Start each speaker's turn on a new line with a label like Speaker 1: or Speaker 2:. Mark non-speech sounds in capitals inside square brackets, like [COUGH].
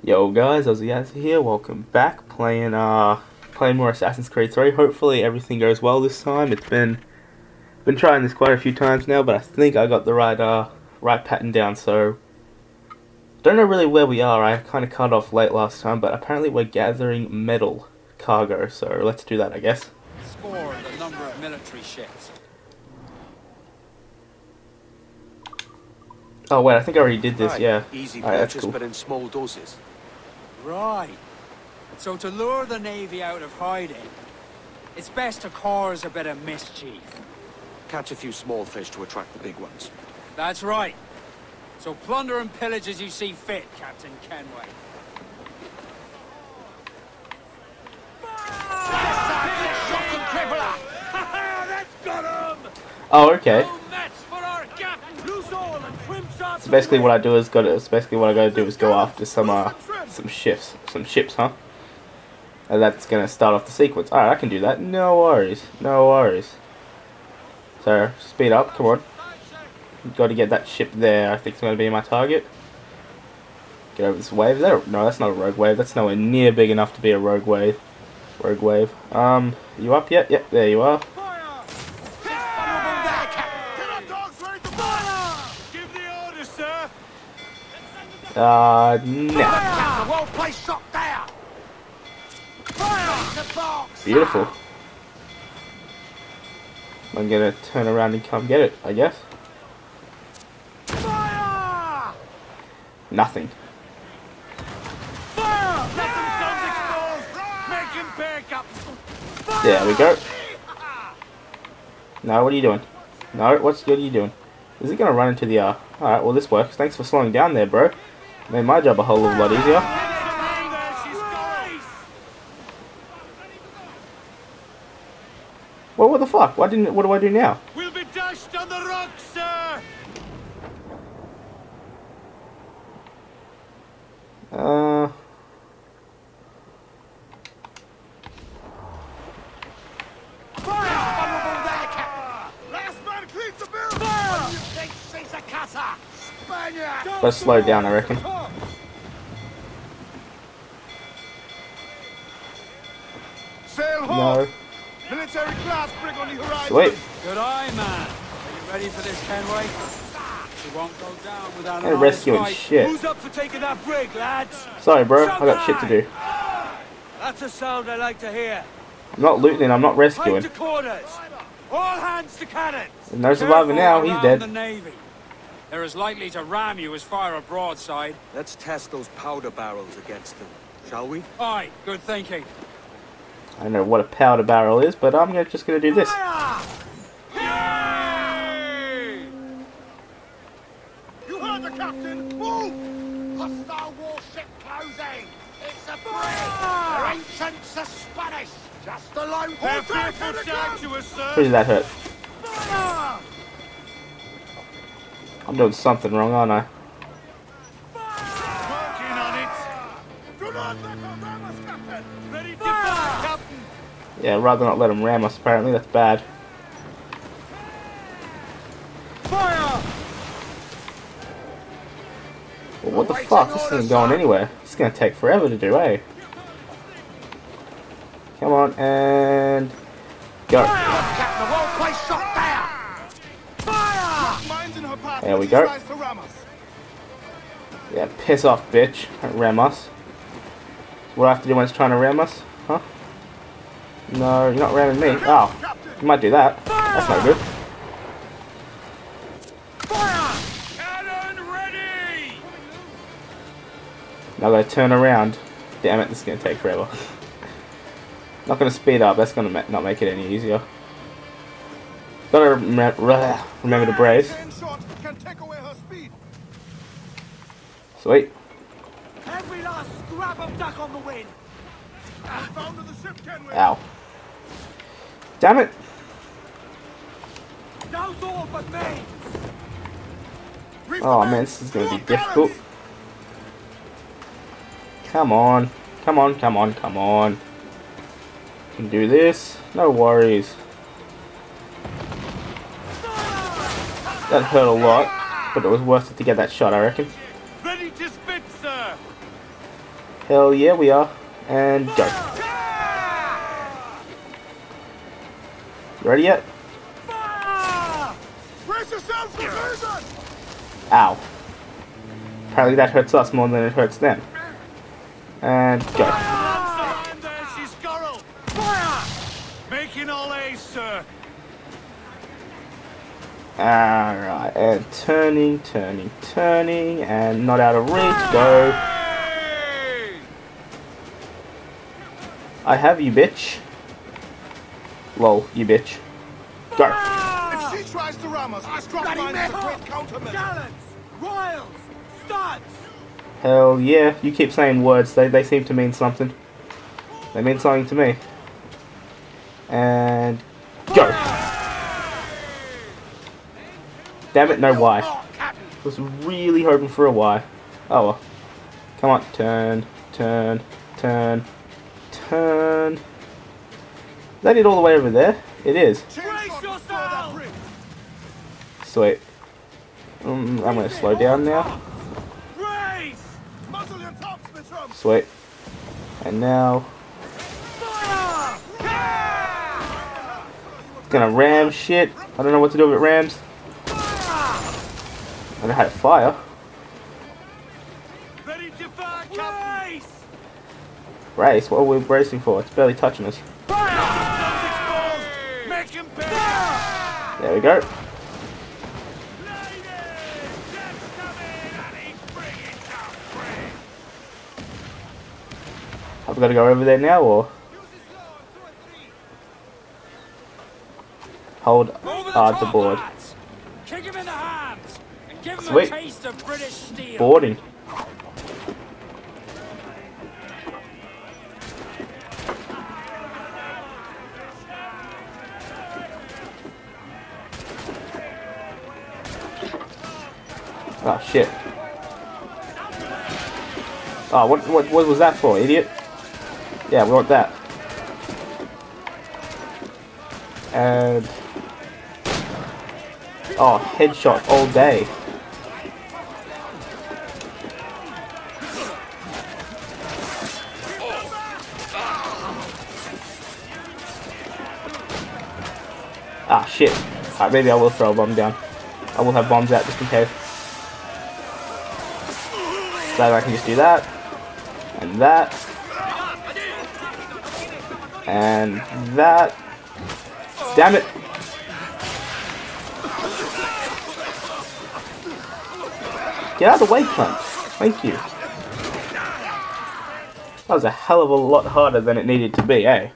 Speaker 1: Yo guys, Ozzy here, welcome back, playing uh playing more Assassin's Creed 3. Hopefully everything goes well this time. It's been been trying this quite a few times now, but I think I got the right uh right pattern down, so don't know really where we are. I kinda cut off late last time, but apparently we're gathering metal cargo, so let's do that I guess.
Speaker 2: Score the number of military ships.
Speaker 1: Oh wait, I think I already did this, yeah.
Speaker 3: Easy
Speaker 1: cool.
Speaker 3: but in small doses.
Speaker 2: Right. So to lure the Navy out of hiding, it's best to cause a bit of mischief.
Speaker 3: Catch a few small fish to attract the big ones.
Speaker 2: That's right. So plunder and pillage as you see fit, Captain Kenway.
Speaker 1: Oh okay.
Speaker 2: match for our captain. Loose all and trim shots.
Speaker 1: So basically what I do is go to so basically what I gotta do is go after some uh some ships some ships, huh? And that's gonna start off the sequence. Alright, I can do that. No worries. No worries. So speed up, come on. Gotta get that ship there, I think it's gonna be my target. Get over this wave. A, no, that's not a rogue wave. That's nowhere near big enough to be a rogue wave. Rogue wave. Um, you up yet? Yep, there you are. Uh, no.
Speaker 3: Well placed shot there!
Speaker 1: Beautiful. I'm gonna turn around and come get it, I guess. Nothing. There we go. No, what are you doing? No, what's good are you doing? Is it gonna run into the uh alright, well this works. Thanks for slowing down there, bro. Made my job a whole lot easier. Well what the fuck? Why didn't what do I do now?
Speaker 2: We'll be dashed on the rocks, sir.
Speaker 1: Uh Let's slow down I reckon.
Speaker 4: Sail
Speaker 1: No.
Speaker 4: Home! Military class brig on the horizon!
Speaker 1: Sweet.
Speaker 2: Good eye, man. Are you ready for this, Kenway? She won't go down without
Speaker 1: Ain't
Speaker 2: an
Speaker 1: rescuing
Speaker 2: fight.
Speaker 1: shit.
Speaker 2: Who's up for taking that brig, lads?
Speaker 1: Sorry bro, I got shit to do.
Speaker 2: That's a sound I like to hear.
Speaker 1: I'm not looting, I'm not
Speaker 2: Fight
Speaker 1: rescuing.
Speaker 2: to quarters. All hands to cannons.
Speaker 1: There's no survivor
Speaker 2: Careful
Speaker 1: now, he's
Speaker 2: around
Speaker 1: dead.
Speaker 2: The Navy. They're as likely to ram you as fire a broadside.
Speaker 3: Let's test those powder barrels against them, shall we?
Speaker 2: Aye, good thinking.
Speaker 1: I don't know what a powder barrel is, but I'm just gonna do this.
Speaker 4: You heard the captain! Move! Hostile warship closing! It's a brig! Their ancients are Spanish! Just a lone
Speaker 2: They're
Speaker 4: Hold
Speaker 2: fearful
Speaker 4: tight,
Speaker 2: sight to us, sir.
Speaker 1: Who did that hurt? I'm doing something wrong, aren't I?
Speaker 2: Working on it.
Speaker 4: Do not let them ram us, captain!
Speaker 2: Ready to fire, Captain.
Speaker 1: Yeah, rather not let him ram us, apparently. That's bad.
Speaker 2: Fire!
Speaker 1: Well, what the fuck? This isn't going anywhere. It's gonna take forever to do, eh? Come on, and... Go.
Speaker 3: Captain, well placed shot there!
Speaker 4: Mines in her path
Speaker 1: There we go.
Speaker 4: tries to ram us.
Speaker 1: Yeah, piss off, bitch. Don't ram us. What do I have to do when it's trying to ram us? Huh? No, you're not ramming me. Oh, you might do that. That's not good. Now they turn around. Damn it, this is gonna take forever. [LAUGHS] not gonna speed up, that's gonna ma not make it any easier. Gotta rem re- remember to brace.
Speaker 4: Chain shot can take away her speed.
Speaker 1: Sweet.
Speaker 2: Every last scrap of duck on the wind.
Speaker 4: Bound to the ship, Kenway!
Speaker 1: Ow. Damn it!
Speaker 2: Douse all but me.
Speaker 1: Oh man, this is gonna be difficult. Come on. Come on, come on, come on. Can do this. No worries. That hurt a lot, but it was worth it to get that shot, I reckon.
Speaker 2: Ready to spit, sir.
Speaker 1: Hell yeah, we are. And go. You ready yet?
Speaker 4: Brace yourselves for!
Speaker 1: Ow. Apparently that hurts us more than it hurts them. And go.
Speaker 4: And there's his girl! Fire! Making all A's, sir.
Speaker 1: Alright, and turning, turning, turning, and not out of reach. Go. I have you, bitch. Lol, you bitch. Go. Ah!
Speaker 4: If she tries to ram us, I strap
Speaker 3: Bloody
Speaker 4: mine as a
Speaker 3: metal!
Speaker 4: quick countermeasure.
Speaker 3: Gallants! Royals! Studs!
Speaker 1: Hell yeah, you keep saying words, they, they seem to mean something. They mean something to me. And go. Damn it, no Y.
Speaker 4: Oh,
Speaker 1: Was really hoping for a Y. Oh well. Come on, turn, turn, turn, turn. Is that it all the way over there? It is. Sweet. Um, I'm gonna slow down now.
Speaker 4: Brace! Muzzle your tops, Mitchum!
Speaker 1: Sweet. And now, gonna ram shit. I don't know what to do with rams. I know how to fire.
Speaker 4: Ready to fire, Captain! Brace!
Speaker 1: Brace? What are we bracing for? It's barely touching us. There we go. I've we got to go over there now or hold
Speaker 2: the
Speaker 1: uh, the board?
Speaker 2: lads. Kick him in the hands and give him
Speaker 1: Sweet.
Speaker 2: a taste of British steel.
Speaker 1: Boarding. Oh shit. Oh, what, what, what was that for, idiot? Yeah, we want that. And... Oh, headshot all day. Ah, shit. Alright, maybe I will throw a bomb down. I will have bombs out just in case. So I can just do that. And that. And that. Damn it! Get out of the way, cunt. Thank you. That was a hell of a lot harder than it needed to be, eh?